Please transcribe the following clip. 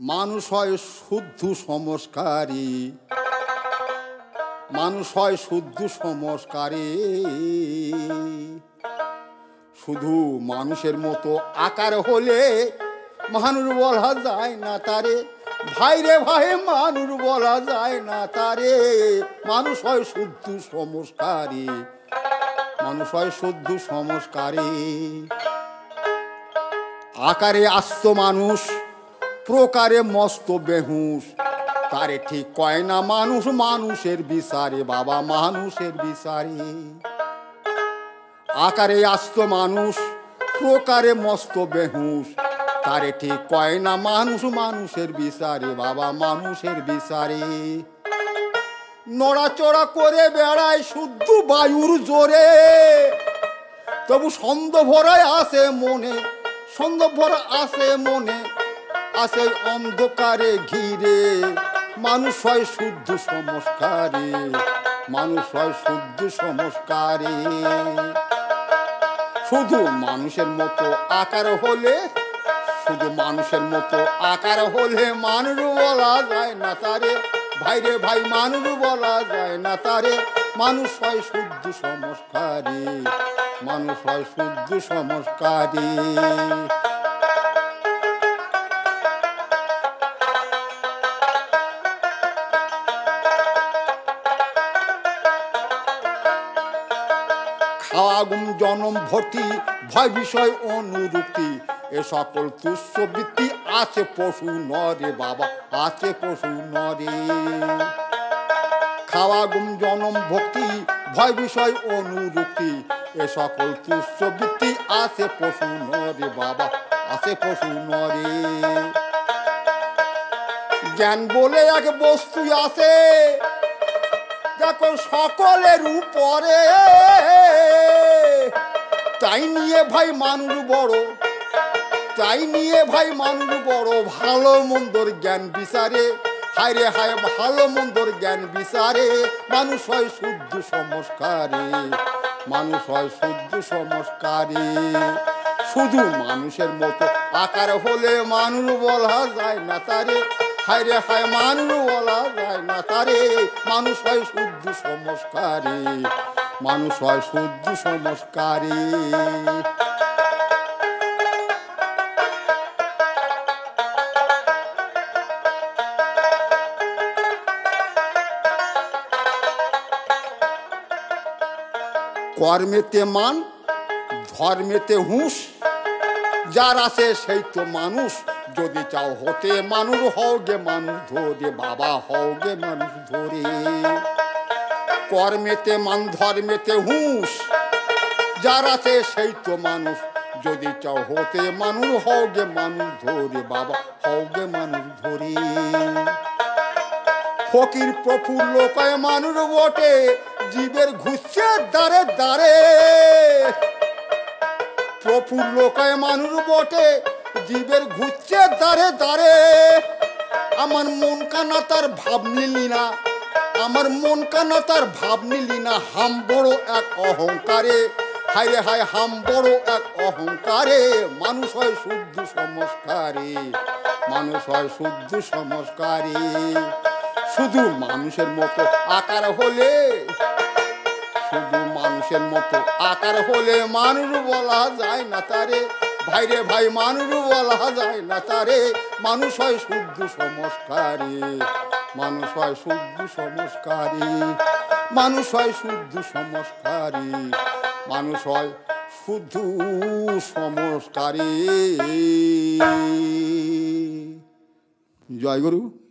মানুষ হয় শুদ্ধ সংস্কারী। মানুষ হয় শুদ্ধ সংস্কারী। শুধু মানুষের মতো আকার হলে মানুষ বলা যায় না তারে। ভাইরে ভাই, মানুষ বলা যায় না তারে। মানুষ হয় শুদ্ধ সংস্কারী। মানুষ হয় শুদ্ধ সংস্কারী। আকারে আসত মানুষ প্রকারে মস্ত বেহুস তারে ঠিক কয় না মানুষ, মানুষের বিচারে, বাবা মানুষের বিচারে। আকারে আসত মানুষ, প্রকারে মস্ত বেহুস তারে ঠিক কয় না মানুষ, মানুষের বিচারে, বাবা মানুষের বিচারে। নড়াচড়া করে বেড়ায় শুদ্ধ বায়ুর জোরে। তবু সন্দ ভরায় আসে মনে সন্দ ভরা আসে মনে। আসে অন্ধকারে ঘিরে। মানুষ হয় শুদ্ধ সংস্কারে। মানুষ হয় শুদ্ধ সংস্কারে। শুধু মানুষের মতো আকার হলে, শুধু মানুষের মতো আকার হলে মানুষ বলা যায় না তারে। ভাইরে ভাই, মানুষ বলা যায় না তারে। মানুষ হয় শুদ্ধ সংস্কারে। মানুষ হয় শুদ্ধ সংস্কারী। খাওয়াগুম জনম, ভর্তি, ভয় বিষয় অনুরূপতি এ সকল তুষ্যবৃত্তি আছে পশু নরে বাবা, আছে পশু নরে। খাওয়াগুম জনম, ভক্তি, ভয় বিষয় অনুরূপতি এ সকল তুষ্যবৃত্তি আছে পশু নরে বাবা, আছে পশু নরে। জ্ঞান বলে এক বস্তু আছে দেখো সকলের উপরে। তাই নিয়ে ভাই মানুষ বড়, তাই নিয়ে ভাই মানুষ বড়, ভালো মন্দর জ্ঞান বিচারে হায় রে হায়, ভালো মন্দর জ্ঞান বিচারে, মানুষ হয় শুদ্ধ সংস্কারে, মানুষ হয় শুদ্ধ সংস্কারে। শুধু মানুষের মতো আকার হলে মানুষ বলা যায় না তারে হায় রে হায়, মানুষ বলা যায় না তারে, মানুষ হয় শুদ্ধ সংস্কারে। মানুষ হয় শুদ্ধ সংস্কারী। কর্মেতে মান, ধর্মেতে হুঁশ, যার আছে সেই তো মানুষ। যদি চাও হতে মানুষ হও গে মানুষ ধরে, বাবা হও গে মানুষ ধরে। কর্মেতে মান, ধর্মেতে হুঁশ। যার আছে সেই তো মানুষ। যদি চাও হতে মানুষ, হও গে মানুষ ধরে, বাবা, হও গে মানুষ ধরে। ফকির প্রফুল্ল কয়, মানুষ বটে, জীবের ঘুষছে দাঁড়ে দাঁড়ে প্রফুল্ল কয়, মানুষ বটে, জীবের ঘুরছে দাঁড়ে দাঁড়ে আমার মন কানা তার ভাব নিলি না। আমার মন কানা তার ভাব নিলি না, হাম বড় এক অহংকারে। হায় রে, হায়, হাম বড় এক অহংকারে। মানুষ হয় শুদ্ধ সংস্কারে, মানুষ হয় শুদ্ধ সংস্কারে। শুধু মানুষের মতো আকার হলে, শুধু মানুষের মতো আকার হলে মানুষ বলা যায় না তারে। ভাইরে ভাই, মানুষ বলা যায় না তারে। মানুষ হয় শুদ্ধ সংস্কারী। মানুষ হয় শুদ্ধ সংস্কারী। মানুষ হয় শুদ্ধ সংস্কারী। মানুষ হয় শুদ্ধ সংস্কারী। জয় গুরু।